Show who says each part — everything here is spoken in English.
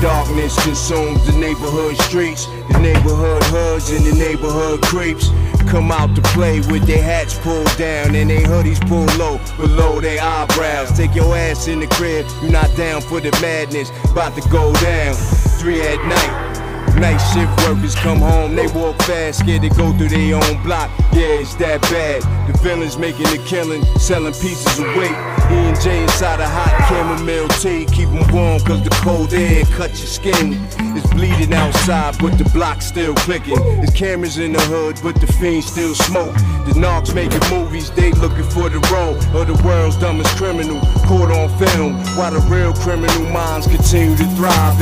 Speaker 1: Darkness consumes the neighborhood streets, the neighborhood hoods and the neighborhood creeps come out to play with their hats pulled down and their hoodies pulled low below their eyebrows. Take your ass in the crib, you not down for the madness, about to go down. Three at night. Night shift workers come home, they walk fast, scared to go through their own block. Yeah, it's that bad. The villains making the killing, selling pieces of weight. E and J inside a hot chamomile tea, keep 'em warm cause the cold air cut your skin. It's bleeding outside, but the block's still clicking. There's cameras in the hood, but the fiends still smoke. The narcs making movies, they looking for the role of the world's dumbest criminal, caught on film, while the real criminal minds continue to thrive.